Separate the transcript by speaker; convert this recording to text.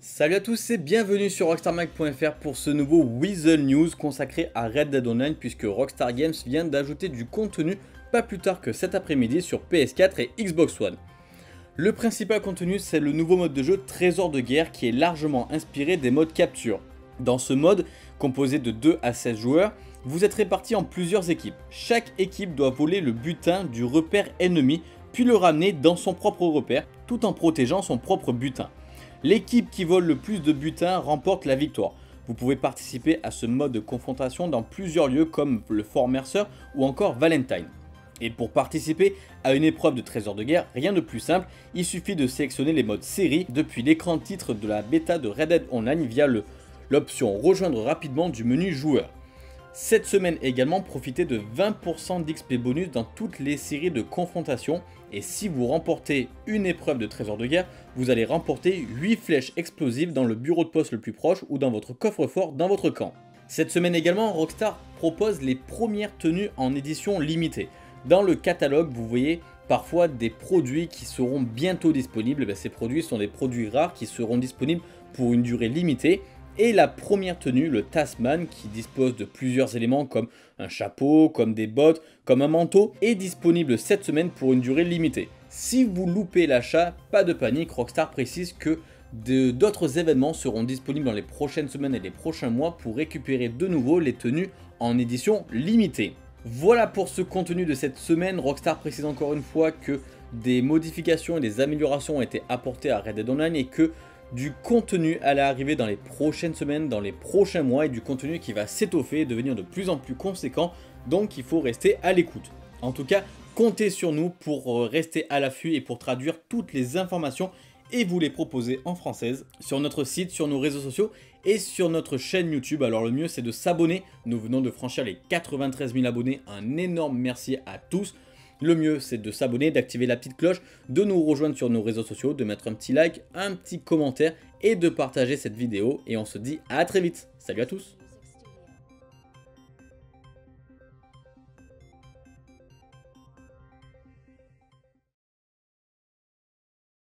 Speaker 1: Salut à tous et bienvenue sur RockstarMag.fr pour ce nouveau Weasel News consacré à Red Dead Online puisque Rockstar Games vient d'ajouter du contenu pas plus tard que cet après-midi sur PS4 et Xbox One. Le principal contenu c'est le nouveau mode de jeu Trésor de guerre qui est largement inspiré des modes capture. Dans ce mode, composé de 2 à 16 joueurs, vous êtes répartis en plusieurs équipes. Chaque équipe doit voler le butin du repère ennemi puis le ramener dans son propre repère tout en protégeant son propre butin. L'équipe qui vole le plus de butin remporte la victoire. Vous pouvez participer à ce mode de confrontation dans plusieurs lieux comme le Fort Mercer ou encore Valentine. Et pour participer à une épreuve de trésor de guerre, rien de plus simple, il suffit de sélectionner les modes série depuis l'écran titre de la bêta de Red Dead Online via l'option rejoindre rapidement du menu joueur. Cette semaine également, profitez de 20% d'XP bonus dans toutes les séries de confrontation et si vous remportez une épreuve de trésor de guerre, vous allez remporter 8 flèches explosives dans le bureau de poste le plus proche ou dans votre coffre-fort dans votre camp. Cette semaine également, Rockstar propose les premières tenues en édition limitée. Dans le catalogue, vous voyez parfois des produits qui seront bientôt disponibles. Ben, ces produits sont des produits rares qui seront disponibles pour une durée limitée et la première tenue, le Tasman, qui dispose de plusieurs éléments comme un chapeau, comme des bottes, comme un manteau, est disponible cette semaine pour une durée limitée. Si vous loupez l'achat, pas de panique, Rockstar précise que d'autres événements seront disponibles dans les prochaines semaines et les prochains mois pour récupérer de nouveau les tenues en édition limitée. Voilà pour ce contenu de cette semaine, Rockstar précise encore une fois que des modifications et des améliorations ont été apportées à Red Dead Online et que du contenu allait arriver dans les prochaines semaines, dans les prochains mois et du contenu qui va s'étoffer et devenir de plus en plus conséquent. Donc il faut rester à l'écoute. En tout cas, comptez sur nous pour euh, rester à l'affût et pour traduire toutes les informations et vous les proposer en française sur notre site, sur nos réseaux sociaux et sur notre chaîne YouTube. Alors le mieux c'est de s'abonner. Nous venons de franchir les 93 000 abonnés. Un énorme merci à tous. Le mieux, c'est de s'abonner, d'activer la petite cloche, de nous rejoindre sur nos réseaux sociaux, de mettre un petit like, un petit commentaire et de partager cette vidéo. Et on se dit à très vite. Salut à tous